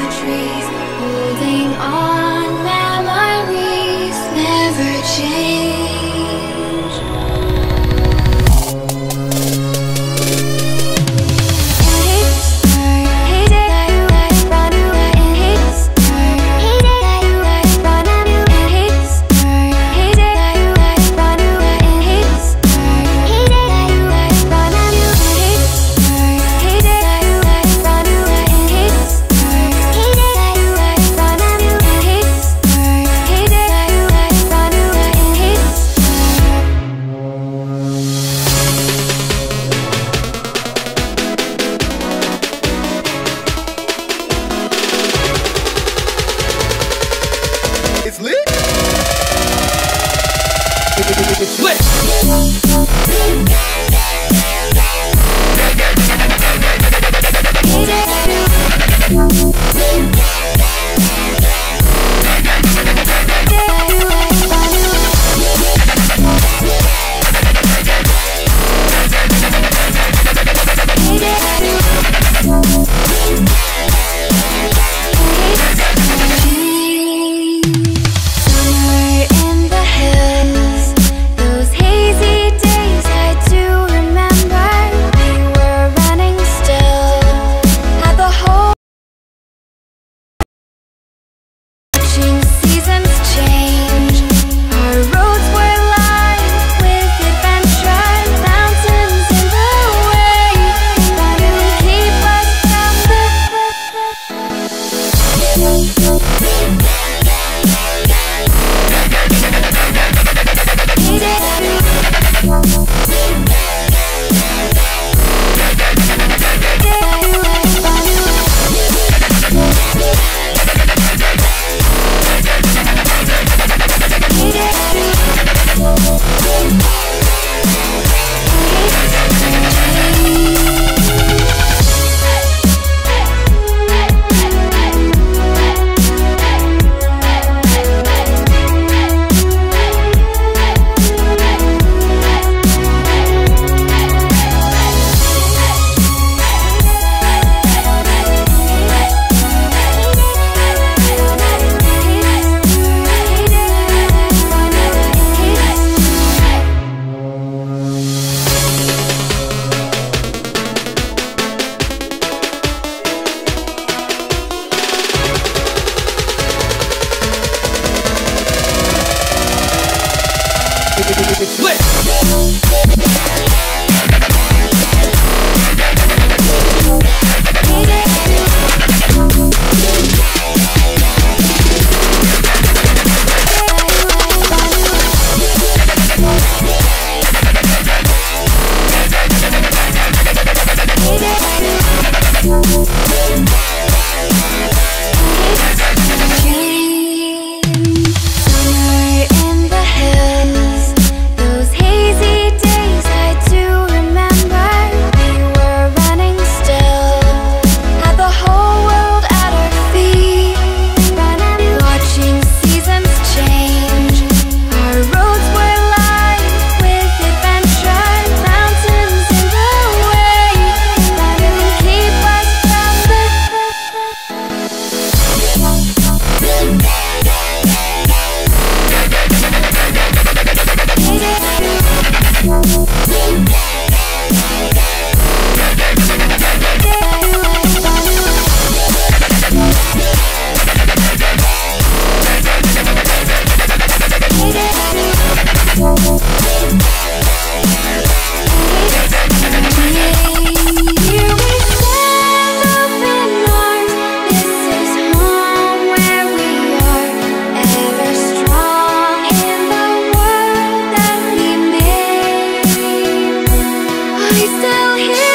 trees, holding on memories never change. Thank you. Blitz. still here?